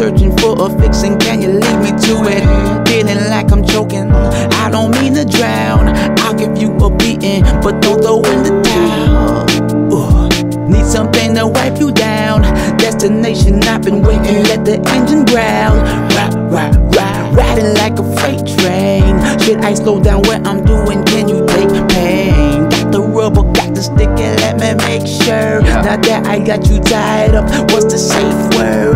searching for a fix and can you lead me to it? Feeling like I'm choking, I don't mean to drown. I'll give you a beating, but don't throw in the towel. Ooh. Need something to wipe you down. Destination, I've been waiting, let the engine growl. Ride, ride, ride, riding like a freight train. Should I slow down what I'm doing? That I got you tied up, what's the safe word?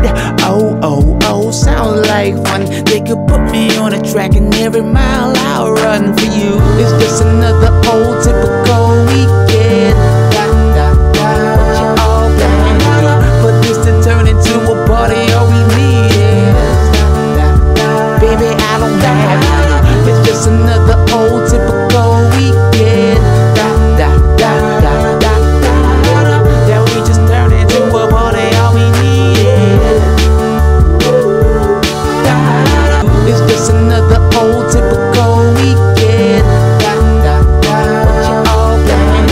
It's another old typical weekend. Da, da, da. What you all planned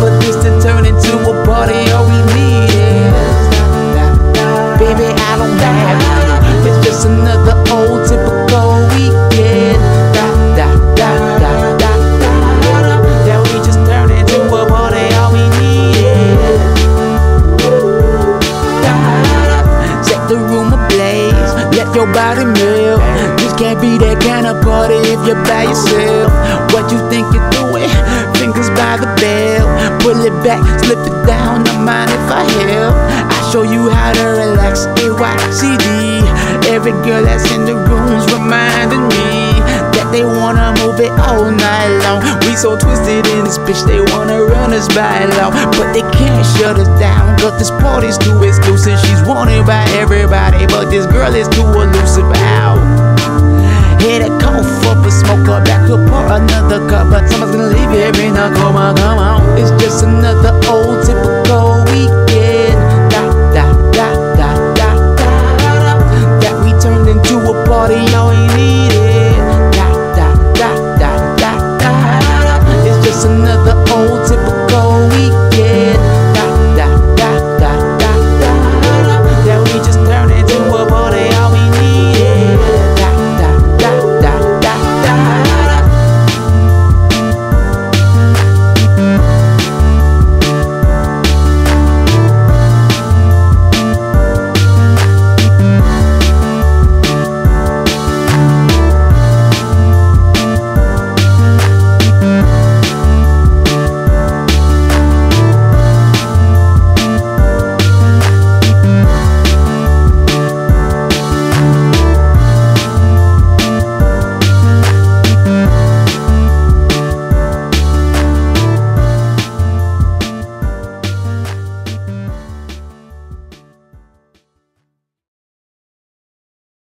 For this to turn into a party, all we need is da, da, da. Baby, I don't have It's just another old typical weekend. Da, da, da, da, da, da. That we just turn into a party, all we need is Set the room ablaze, let your body party if you're by yourself. What you think you're doing? Fingers by the bell. Pull it back, slip it down. Don't mind if I help. I show you how to relax. AYCD. Every girl that's in the room's reminding me that they wanna move it all night long. We so twisted in this bitch, they wanna run us by law. But they can't shut us down, cause this party's too exclusive. She's wanted by everybody, but this girl is too elusive. Ow. Hit a cough up a smoke up, back to pour